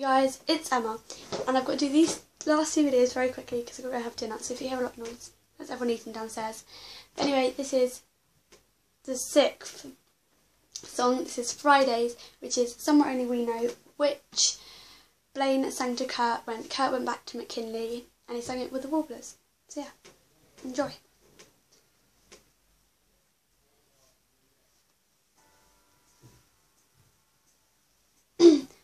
guys, it's Emma, and I've got to do these last two videos very quickly because I've got to have dinner, so if you hear a lot of noise, that's everyone eating downstairs. But anyway, this is the sixth song, this is Fridays, which is Somewhere Only We Know, which Blaine sang to Kurt when Kurt went back to McKinley, and he sang it with the Warblers. So yeah, enjoy.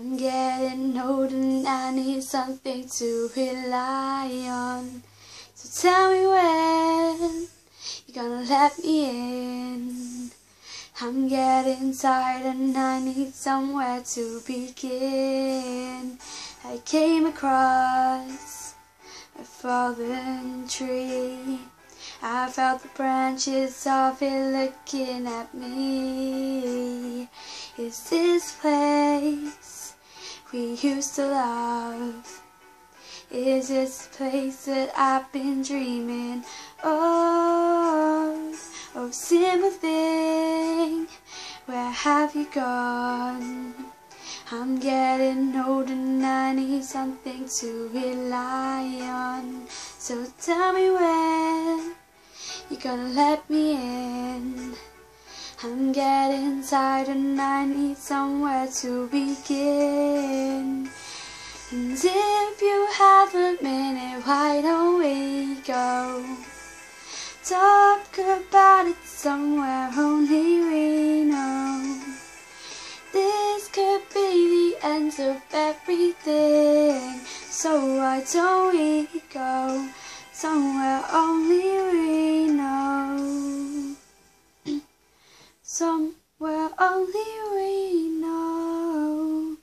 I'm getting old and I need something to rely on. So tell me when you're gonna let me in. I'm getting tired and I need somewhere to begin. I came across a fallen tree. I felt the branches of it looking at me. Is this place we used to love? Is this the place that I've been dreaming of? Oh, simple thing, where have you gone? I'm getting old and I need something to rely on. So tell me when you're gonna let me in. I'm getting tired and I need somewhere to begin. And if you have a minute, why don't we go? Talk about it somewhere only we know. This could be the end of everything. So why don't we go somewhere only we know? Somewhere only we know.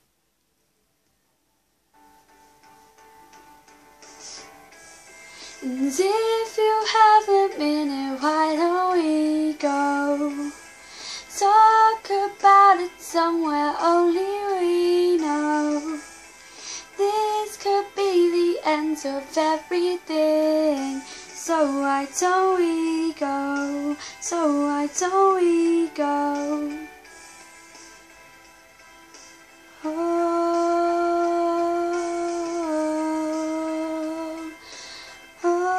And if you have a minute, why don't we go? Talk about it somewhere only we know. This could be the end of everything. So why don't we go? So why don't we go? Oh, ah, oh, ah.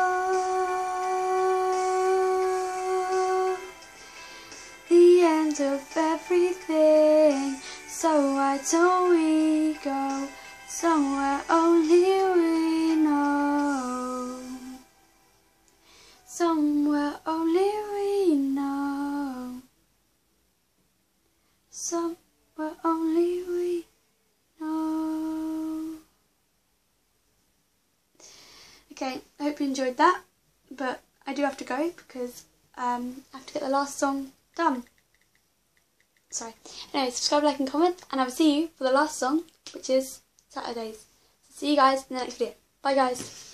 the end of everything. So why don't we go somewhere only we know? Somewhere only we know. Somewhere only we know. Okay, I hope you enjoyed that, but I do have to go because um, I have to get the last song done. Sorry. Anyway, subscribe, like and comment, and I will see you for the last song, which is Saturdays. So see you guys in the next video. Bye guys.